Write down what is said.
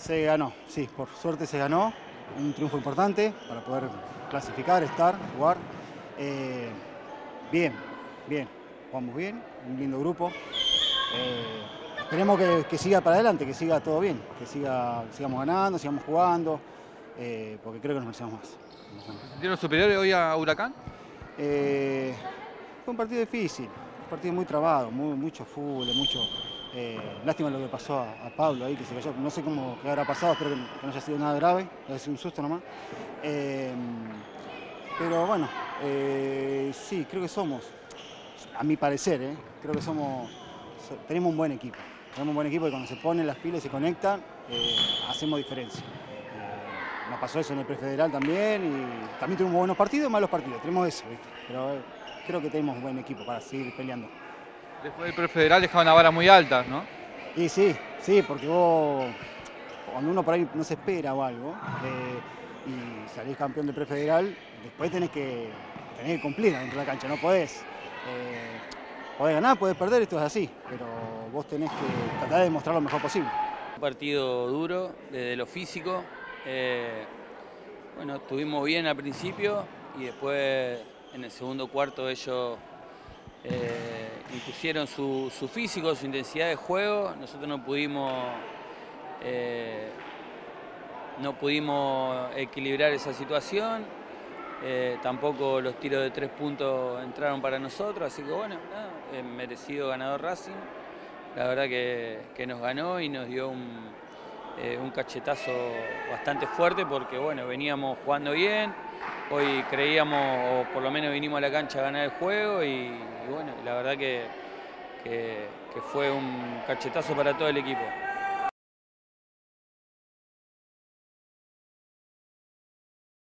Se ganó, sí, por suerte se ganó. Un triunfo importante para poder clasificar, estar, jugar. Eh, bien, bien, jugamos bien, un lindo grupo. Eh, esperemos que, que siga para adelante, que siga todo bien, que siga, sigamos ganando, sigamos jugando, eh, porque creo que nos merecemos más. ¿Se sintieron superiores hoy a Huracán? Eh, fue un partido difícil, un partido muy trabado, muy- mucho fútbol, mucho. Eh, lástima lo que pasó a, Pablo ahí, que se cayó. No sé cómo qué habrá pasado, espero que, que no haya sido nada grave, haya sido un susto nomás. Eh, pero bueno, eh, sí, creo que somos, a mi parecer, creo que somos, so- tenemos un buen equipo. Tenemos un buen equipo y cuando se ponen las pilas y se conectan, hacemos diferencia. Nos pasó eso en el prefederal también y también tuvimos buenos partidos y malos partidos. Tenemos eso, ¿viste? Pero creo que tenemos un buen equipo para seguir peleando. Después del prefederal dejaba una vara muy alta, ¿no? Y sí, sí, porque vos, cuando uno por ahí no se espera o algo, eh, y salís campeón del prefederal, después tenés que, tenés que cumplir dentro de la cancha, no podés. eh, podés ganar, podés perder, esto es así, pero vos tenés que tratar de demostrar lo mejor posible. Un partido duro desde lo físico. eh, bueno, estuvimos bien al principio y después en el segundo cuarto ellos eh, impusieron su, su físico, su intensidad de juego. Nosotros no pudimos, eh, no pudimos equilibrar esa situación. eh, tampoco los tiros de tres puntos entraron para nosotros, así que bueno, merecido ganador Racing. La verdad que, que nos ganó y nos dio un, eh, un cachetazo bastante fuerte porque bueno, veníamos jugando bien, hoy creíamos, o por lo menos vinimos a la cancha a ganar el juego y, y bueno, la verdad que, que- que fue un cachetazo para todo el equipo.